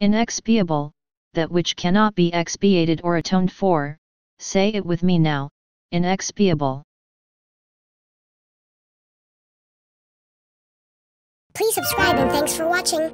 Inexpiable, that which cannot be expiated or atoned for, say it with me now, inexpiable. Please subscribe and thanks for watching.